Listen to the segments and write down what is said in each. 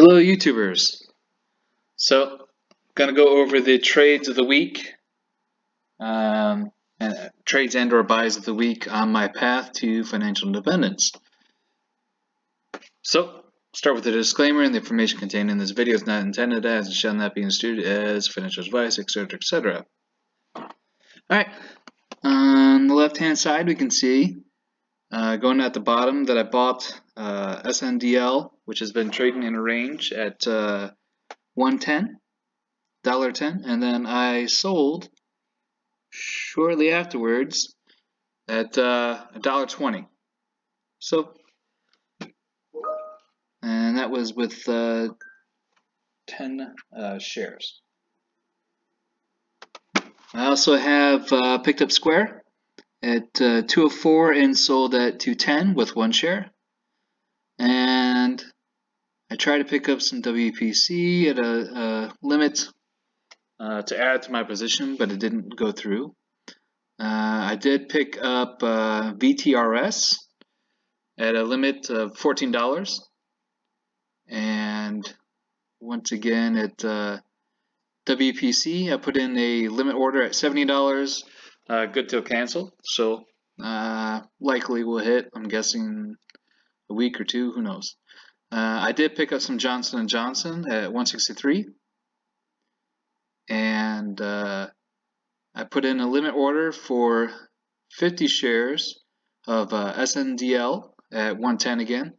Hello YouTubers. So, gonna go over the trades of the week, um, and uh, trades and or buys of the week on my path to financial independence. So, start with a disclaimer, and the information contained in this video is not intended as and shall not be construed as financial advice, etc., etc. Alright, on the left hand side we can see, uh, going at the bottom, that I bought uh, SNDL which has been trading in a range at uh, 110 dollar 10 and then I sold shortly afterwards at uh, a dollar 20 so and that was with uh, 10 uh, shares. I also have uh, picked up Square at uh, 204 and sold at 210 with one share and I tried to pick up some WPC at a, a limit uh, to add to my position, but it didn't go through. Uh, I did pick up uh, VTRS at a limit of $14. And once again at uh, WPC, I put in a limit order at $70, uh, good till cancel. So uh, likely will hit, I'm guessing a week or two, who knows. Uh, I did pick up some Johnson & Johnson at 163 and uh, I put in a limit order for 50 shares of uh, SNDL at 110 again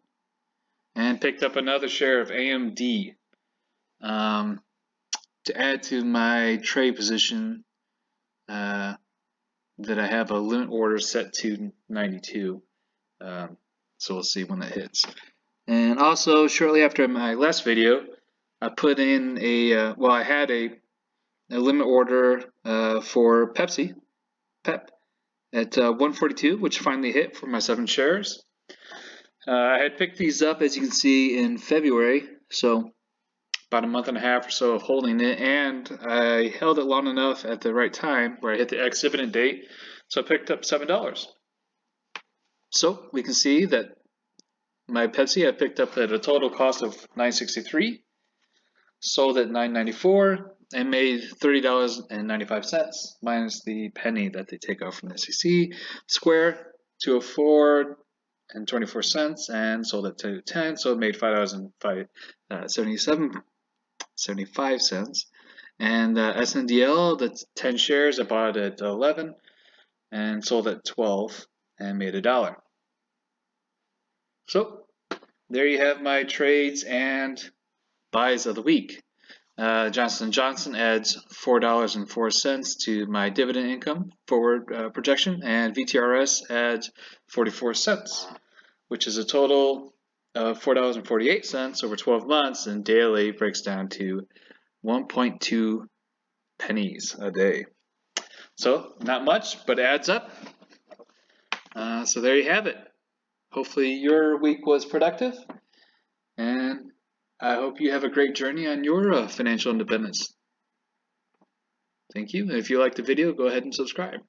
and picked up another share of AMD um, to add to my trade position uh, that I have a limit order set to 92 um, so we'll see when that hits. And also, shortly after my last video, I put in a, uh, well, I had a, a limit order uh, for Pepsi, PEP, at uh, 142, which finally hit for my seven shares. Uh, I had picked these up, as you can see, in February, so about a month and a half or so of holding it, and I held it long enough at the right time where I hit the ex-dividend date, so I picked up $7. So we can see that my Pepsi I picked up at a total cost of 963 sold at 994 and made $30.95 minus the penny that they take out from the SEC. Square 204 and 24 cents and sold at 210 so it made $5.77 uh, 75 cents and uh, SNDL that's 10 shares I bought at 11 and sold at 12 and made a dollar. So there you have my trades and buys of the week. Uh, Johnson & Johnson adds $4.04 to my dividend income forward uh, projection, and VTRS adds 44 cents, which is a total of $4.48 over 12 months, and daily breaks down to 1.2 pennies a day. So not much, but adds up. Uh, so there you have it. Hopefully your week was productive, and I hope you have a great journey on your uh, financial independence. Thank you. And if you liked the video, go ahead and subscribe.